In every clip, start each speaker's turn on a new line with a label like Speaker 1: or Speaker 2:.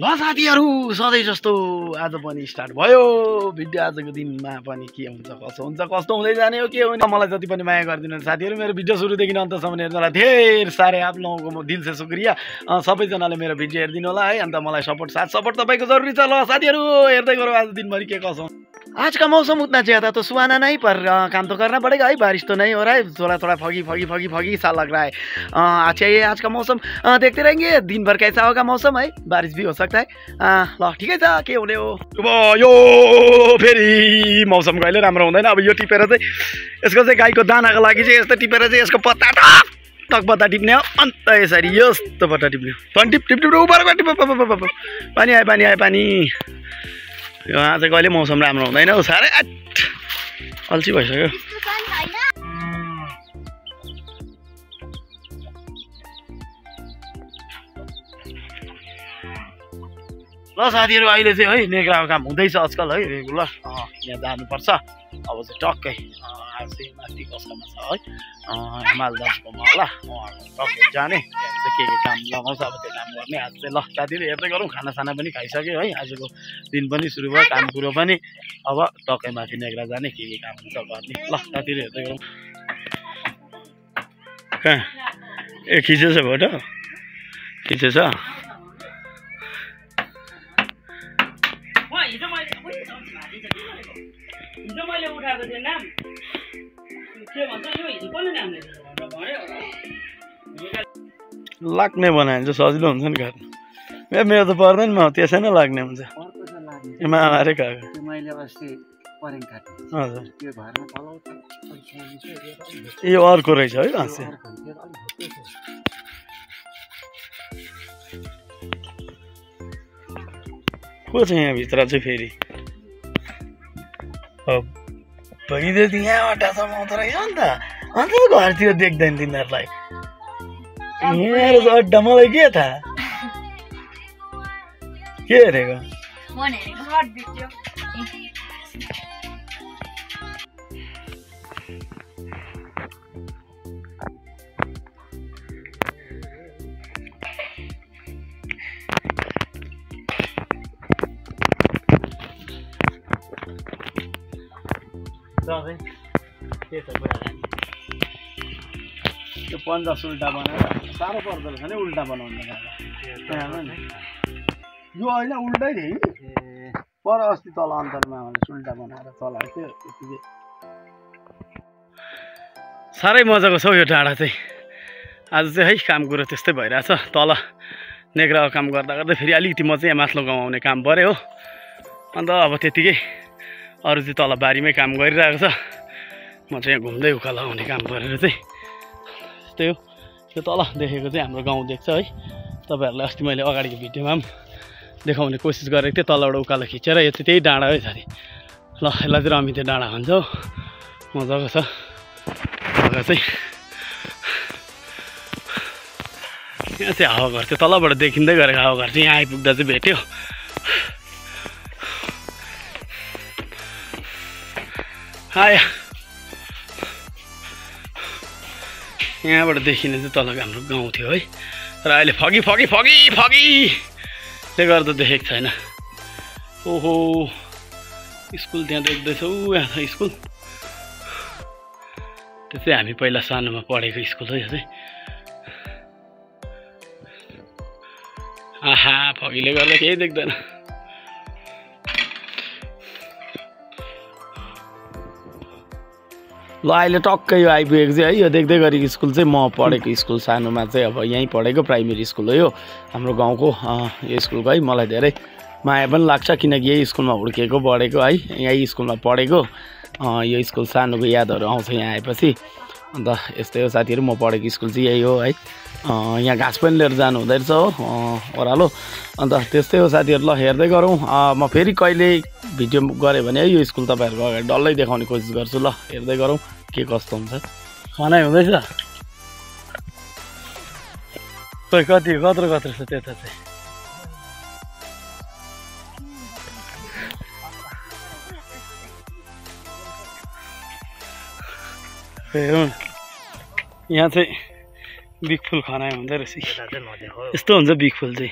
Speaker 1: ल साथीहरू सधैँ जस्तो आज पनि स्टार्ट भयो। भिडियो आजको दिनमा पनि के हुन्छ कसो हुन्छ कस्तो हुँदै जाने हो के हुन्छ मलाई जति पनि माया गरिदिनु साथीहरू मेरो भिडियो सुरुदेखि अन्तसम्म हेर्नलाई धेरै साह्रै लोगों को दिल से शुक्रिया। अँ, सबैजनाले मेरो भिडियो हेरिदिनु होला है अन्त मलाई सपोर्ट साथ सपोर्ट तपाईँको जरुरी छ। ल साथीहरू हेर्दै गरौँ आज दिनभरि के कसो। आज का मौसम उतना ज़्यादा तो सुहाना नहीं पर काम तो करना पड़ेगा भाई बारिश तो नहीं हो रहा है थोड़ा थोड़ा फगी फगी फगी फगी सा लग रहा है अच्छा ये आज का मौसम अ, देखते रहेंगे दिन भर कैसा होगा मौसम है बारिश भी हो सकता है ल ठिकै छ के हुने हो यो फेरि मौसम कहिले राम्रो हुँदैन अब यो टिपेर चाहिँ यसको चाहिँ गाईको दानाको लागि चाहिँ यस्तो टिपेर चाहिँ यसको पत्ता टक पत्ता टिप्ने हो अन्त यसरी यस्तो पत्ता टिप्ने टिप पानी आयो पानी आयो पानी यो आज कहिले मौसम राम्रो हुँदैन हौ साह्रै आट अल्छी भइसक्यो। ल साथीहरू अहिले चाहिँ है नेग्राको काम हुँदैछ आजकल है रेगुलर यहाँ जानुपर्छ। अब चाहिँ टक्कै आज चाहिँ माथि कसकोमा छ है हिमाल दासकोमा होला टक्कै जाने चाहिँ के के काम लगाउँछ अब त्यो काम गर्ने आज चाहिँ ल साथीहरू हेर्दै गरौँ खानासाना पनि खाइसक्यो है आजको दिन पनि सुरु भयो काम कुरो पनि। अब टक्कै माथि नेग्रा जाने के के काम हुन्छ गर्ने। ल साथीहरू हेर्दै गरौँ। कहाँ? ए खिचेछ फोटो खिचेछ?
Speaker 2: हिजो मैले उठाएको त्यो नाम। के भन्छ यो हिजो कसले नाम लेखेको भनेर भन्यो
Speaker 1: लाग्ने बनायो भने चाहिँ सजिलो हुन्छ नि गर्नु ए मेरो त पर्दैन म त्यसै नै लाग्ने हुन्छ।
Speaker 3: परेङ काटेँ
Speaker 1: हजुर।
Speaker 3: यो
Speaker 1: अर्को रहेछ है
Speaker 3: छ।
Speaker 1: को छ यहाँभित्र चाहिँ फेरि? भइदियो त यहाँबाट समाउँदो रहेछ नि त अन्त घरतिर देख्दैन तिनीहरूलाई। यहाँ अड्डा मलाई के थाहा? के हेरेको? त्यो पन्जास उल्टा बनाएर साह्रो पर्दो रहेछ नि उल्टा बनाउनु नि यो होइन उल्टै थियो कि पर अस्ति तल अन्तरमा उल्टा बनाएर चलाएको थियो त्यतिकै साह्रै मजाको छ हौ यो डाँडा चाहिँ। आज चाहिँ है काम कुरो त्यस्तै भइरहेछ। तल नेग्राको काम गर्दा गर्दा फेरि अलिकति म चाहिँ यहाँ माथिल्लो गाउँ आउने काम पऱ्यो हो। अन्त अब त्यतिकै अरू चाहिँ तल बारीमै काम गरिरहेको छ। म चाहिँ यहाँ घुम्दै उकालो आउने काम गरेर चाहिँ। त्यस्तै हो त्यो तल देखेको चाहिँ हाम्रो गाउँ देख्छ है तपाईँहरूलाई अस्ति मैले अगाडिको भिडियोमा पनि देखाउने कोसिस गरेको थिएँ तलबाट उकालो खिचेर यो चाहिँ त्यही डाँडा है साथी ल यसलाई चाहिँ रमिते डाँडा भन्छ हौ मजाको छ जग्गा चाहिँ यहाँ चाहिँ हावाघर चाहिँ तलबाट देखिँदै गरेको हावाघर चाहिँ यहाँ आइपुग्दा चाहिँ भेट्यो आयो यहाँबाट देखिने चाहिँ तलको हाम्रो गाउँ थियो है। र अहिले फगी फगी फगी फगीले गर्दा देखेको छैन। ओहो स्कुल त्यहाँ देख्दैछौ यहाँ छ स्कुल। त्यो चाहिँ हामी पहिला सानोमा पढेको स्कुल हो यो चाहिँ। आहा फगीले गर्दा केही देख्दैन। ल अहिले टक्कै यो आइपुगेको चाहिँ है यो देख्दै गरेको स्कुल चाहिँ म पढेको स्कुल सानोमा चाहिँ अब यहीँ पढेको प्राइमेरी स्कुल हो यो हाम्रो गाउँको यो स्कुलको है मलाई धेरै माया पनि लाग्छ किनकि यही स्कुलमा हुर्किएको पढेको है यही स्कुलमा पढेको यो स्कुल सानोको यादहरू आउँछ यहाँ आएपछि। अन्त यस्तै हो साथीहरू म पढेको स्कुल चाहिँ यही हो है। यहाँ घाँस पनि लिएर जानु हुँदो रहेछ हो ओह्रालो। अन्त त्यस्तै हो साथीहरू ल हेर्दै गरौँ। म फेरि कहिले भिडियो गऱ्यो भने है यो स्कुल तपाईँहरूको अगाडि डल्लै देखाउने कोसिस गर्छु। ल हेर्दै गरौँ के कस्तो हुन्छ। खनाइ हुँदैछ? कति कत्रो कत्रो छ त्यता चाहिँ? हेरौँ न यहाँ चाहिँ बिग फुल खनायो हुँदो रहेछ यस्तो हुन्छ बिग फुल चाहिँ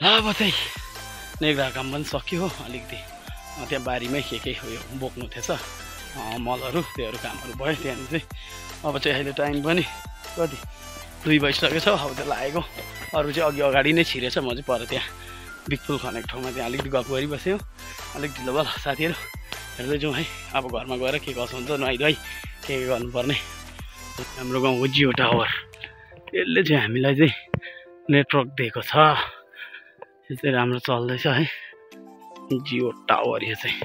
Speaker 1: अब चाहिँ नेग्रा काम पनि सक्यो हो अलिकति त्यहाँ बारीमै के के उयो बोक्नु थिएछ मलहरू त्योहरू कामहरू भयो त्यहाँनिर चाहिँ अब चाहिँ अहिले टाइम पनि कति दुई बजिसकेछ अब त्यो लागेको अरू चाहिँ अघि अगाडि नै छिरेछ म चाहिँ पर त्यहाँ बिगफुल खनेको ठाउँमा त्यहाँ अलिकति गफ गरिबस्यो अलिक ढिलो भयो साथीहरू। हेर्दै जाउँ है। अब घरमा गएर के कसो हुन्छ नुहाइधुवाई के के गर्नुपर्ने। हाम्रो गाउँको जियो टावर। यसले चाहिँ हामीलाई चाहिँ नेटवर्क दिएको छ। यो चाहिँ राम्रो चल्दैछ है। जियो टावर यो चाहिँ।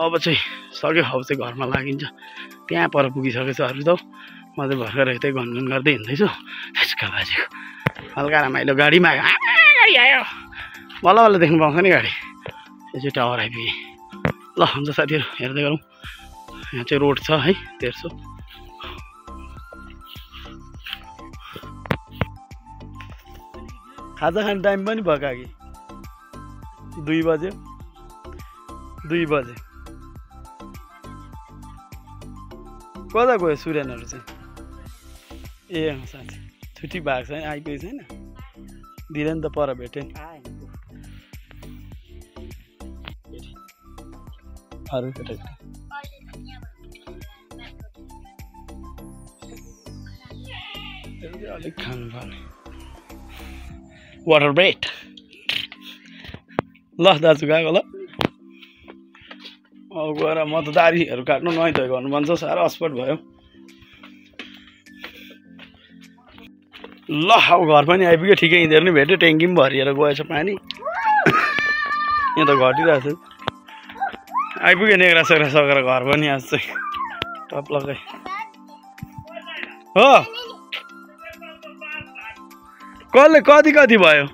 Speaker 1: अब चाहिँ सक्यो अब चाहिँ घरमा लागिन्छ। त्यहाँ पर पुगिसकेछ अरू त। म चाहिँ भर्खर यतै घनघन गर्दै हिँड्दैछु। हल्का रमाइलो गाडीमा। आयो गाडी आयो। बल्ल बल्ल देख्नु पाउँछ नि गाडी। यो चाहिँ टावर आइपुगेँ ल हुन्छ साथीहरू हेर्दै गरौँ। यहाँ चाहिँ रोड छ है तेर्सो खाजा खाने टाइम पनि भयो कि? दुई बज्यो दुई बजे। कता गयो सुरेनहरू चाहिँ? ए साँच्ची छुट्टी भएको छैन आइपुगेको छैन। दिँदा नि त पर भेटेँ नि अरू केटा अलिक खानु पर्ने वाटर ब्रेड ल दाजु गएको ल अब गएर म त दारीहरू काट्नु नुहाइ धुवाइ गर्नु मन छ साह्रो अस्पट भयो ल अब घर पनि आइपुग्यो ठिकै यिनीहरू नि भेट्यो ट्याङ्की पनि भरिएर गएछ पानी यहाँ त घटिरहेको छ आइपुग्यो नेग्रा सेग्रा सकेर घर पनि आज चाहिँ। टप लगाइ हो। कसले कति कति भयो?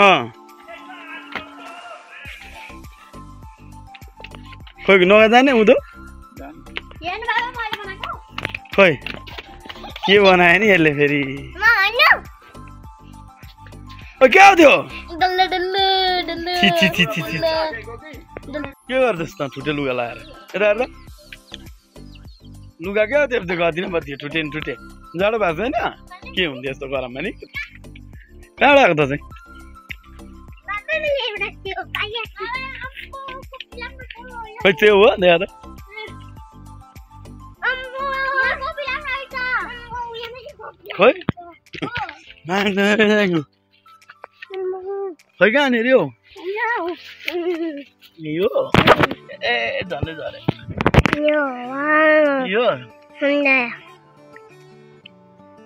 Speaker 1: अँ। खोइ नगा जाने उँधो। खोइ के बनायो नि यसले फेरि? क्या हो त्यो। के गर्दैछ त ठुटे लुगा लगाएर यता हेर्दा लुगा क्या त्यो गरिदिनु पर्यो टुटे नि टुटे जाडो भएको छैन के हुन्थ्यो यस्तो गरममा नि कहाँबाट आएको त चाहिँ
Speaker 4: एउटा त्यो
Speaker 1: हो देखा त
Speaker 4: अम्बो, यहाँ कोपी लाग्छ रहेछ। अम्बो, यहाँ माथि कोपी
Speaker 1: खोइ
Speaker 4: लाग्छ।
Speaker 1: माग्नु
Speaker 4: अम्बो,
Speaker 1: खोइ कहाँनिर हो
Speaker 4: यहाँ।
Speaker 1: यो ए झन्डै झरे
Speaker 4: यो, वाह।
Speaker 1: यो
Speaker 4: सुन्दा।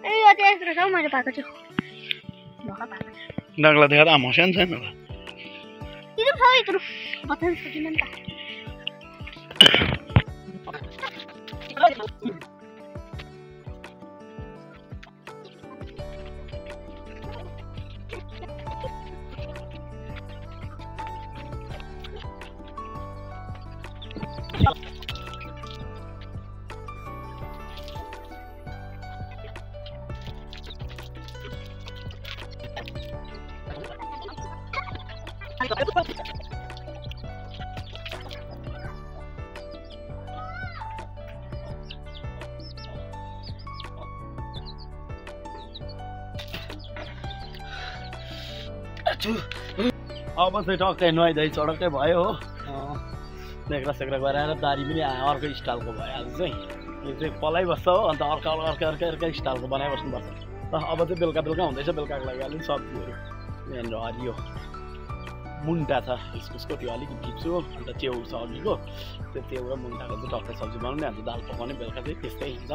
Speaker 4: ए, यो चाहिँ यस्तो रहेछ हौ, मैले पाएको छु भर्खर पाएको छु।
Speaker 1: डाक्ला देखाएर आमा सानो छैन होला
Speaker 4: itu tahu itu batan seperti
Speaker 1: अब चाहिँ टक्कै नुहाइधुवाइ चडक्कै भयो हो सेक्रा सेक्रा गराएर दारी पनि अर्कै स्टाइलको आज चाहिँ यो चाहिँ पलाइबस्छ हो अन्त अर्का अर्का अर्का अर्कै स्टाइलको बनाइबस्नुपर्छ। ल अब चाहिँ बेलुका बेलुका हुँदैछ बेलुकाको लागि अलिक सब्जीहरू। यहाँनिर हरियो मुन्टा छ इस्कुसको त्यो अलिकति टिप्छु अन्त च्याउ छ अघिको। त्यो च्याउ र मुन्टाको चाहिँ टक्कै सब्जी बनाउने अन्त दाल पकाउने बेलुका चाहिँ त्यस्तै हुन्छ।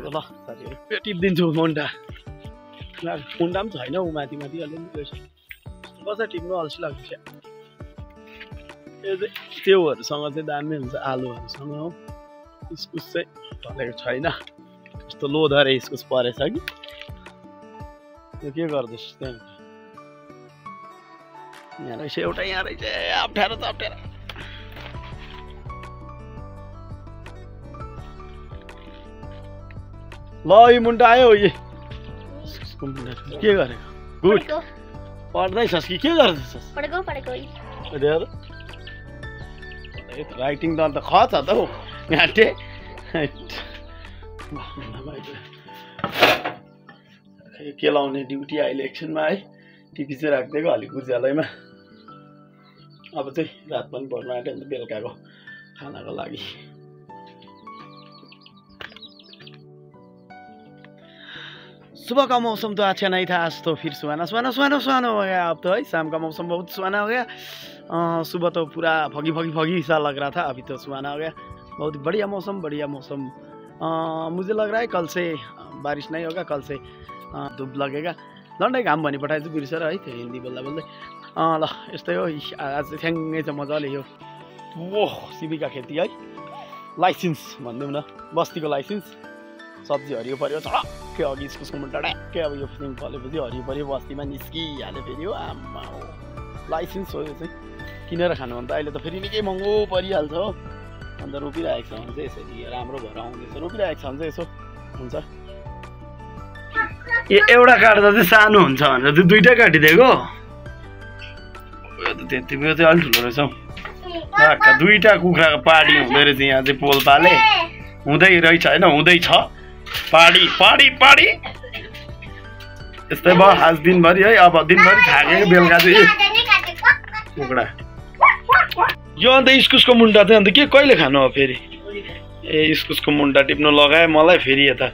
Speaker 1: ल साथीहरू। टिपिदिन्छु मुन्टा। मुन्टा पनि छैन ऊ माथि माथि अलिअलि कसरी टिप्नु अल्छी लाग्छ। यो चाहिँ दामी हुन्छ आलुहरूसँग हो इस्कुस चाहिँ ढलेको छैन कस्तो लोधरे इस्कुस परेछ कि यो के गर्दैछ त्यहाँ यहाँ रहेछ एउटा यहाँ रहेछ अप्ठ्यारो त अप्ठ्यारो ल यो मुन्टा आयो ये के गरेको गुड पढ्दैछस् कि के गर्दैछस् राइटिङ त अन्त ख छ त हौ। घाँटे। केलाउने ड्युटी अहिले एकछिनमा है। टिभी चाहिँ राखिदिएको अलिक उज्यालैमा अब चाहिँ रात पनि पर्नु आँट्यो अन्त बेलुकाको खानाको लागि। सुबह का मौसम तो अच्छा नहीं था आज तो फिर सुहाना सुहाना सुहाना सुहाना हो गया अब तो है। शाम का मौसम बहुत सुहाना हो गया। सुबह तो पूरा फगी फगी फगी सा लग रहा था अभी तो सुहाना हो गया। बहुत बढ़िया मौसम बढ़िया मौसम। मुझे लग रहा है कल से बारिश नहीं होगा कल से धुप लगेगा। झन्डै घाम भनी पठाएछु बिर्सेर है त्यो हिन्दी बोल्दा बोल्दै। ल यस्तै हो आज ठ्याङ्गै छ मजाले यो। ओह सिमीका खेती है। लाइसेन्स भनिदिउँ न बस्तीको लाइसेन्स। सब्जी हरियो पऱ्यो झडक्कै अघि इस्कुसको मुन्टा ड्याक्कै अब यो सिमी फलेपछि हरियो पऱ्यो बस्तीमा निस्किहाल्यो फेरि हो आम्मा हो लाइसेन्स हो यो चाहिँ किनेर खानु भने त अहिले त फेरि निकै महँगो परिहाल्छ हो अन्त रोपिरहेको छ भने चाहिँ यसरी राम्रो भएर आउँदैछ रोपिरहेको छ भने चाहिँ यसो हुन्छ ए एउटा काट्दा चाहिँ सानो हुन्छ भनेर चाहिँ दुइटै काटिदिएको यो त त्यति यो चाहिँ अलिक ठुलो रहेछ हौ ढाक्क दुईवटा कुखुराको पाडी हुँदो रहेछ यहाँ चाहिँ पोल पाले हुँदै रहेछ होइन हुँदैछ पाडी पाडी पाडी। यस्तै भयो आज दिनभरि है अब दिनभरि थाकेको बेलुका चाहिँ कुखुरा यो अन्त इस्कुसको मुन्टा चाहिँ अन्त के कहिले खानु हो फेरि? ए इस्कुसको मुन्टा टिप्नु लगाएँ मलाई फेरि यता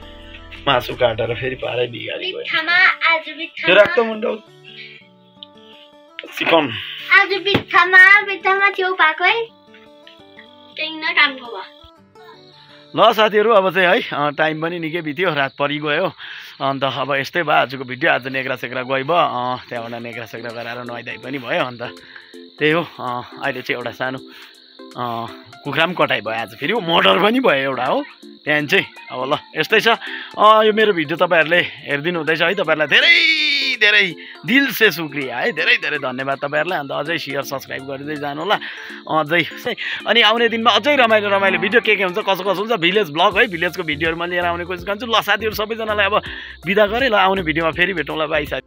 Speaker 1: मासु काटेर फेरि पारै बिगारी गयो। राख्दा मुन्टा। चिकन।
Speaker 4: आज बित्थामा बित्थामा थियो पाएको है टेङ्न कामको भयो।
Speaker 1: ल साथीहरू अब चाहिँ है टाइम पनि निकै बित्यो रात परिगयो। अन्त अब यस्तै भयो आजको भिडियो आज नेक्रा सेक्रा गइ भयो त्यहाँबाट नेक्रा सेक्रा गराएर नुहाइधाइ पनि भयो अन्त त्यही हो अहिले चाहिँ एउटा सानो कुखुरा पनि कटाइ भयो आज फेरि मोटर पनि भयो एउटा हो त्यहाँदेखि चाहिँ अब ल यस्तै छ। यो मेरो भिडियो तपाईँहरूले हेरिदिनु हुँदैछ है तपाईँहरूलाई धेरै धेरै दिल से शुक्रिया है। धेरै धेरै धन्यवाद तपाईँहरूलाई। अन्त अझै सेयर सब्सक्राइब गरिँदै जानु होला अझै अनि आउने दिनमा अझै रमाइलो रमाइलो भिडियो के के हुन्छ कसो कसो हुन्छ भिलेज ब्लग है। भिलेजको भिडियोहरू म लिएर आउने कोसिस गर्छु। ल साथीहरू सबैजनालाई अब बिदा गरेँ। ल आउने भिडियोमा फेरि भेटौँला। बाई साथी।